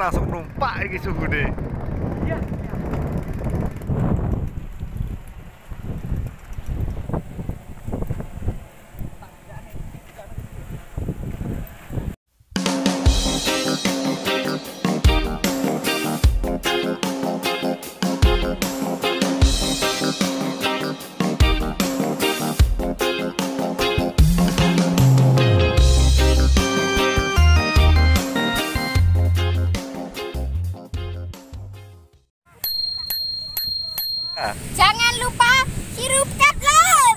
langsung numpak iki suhu deh. Iya. Jangan lupa hirup cat lor.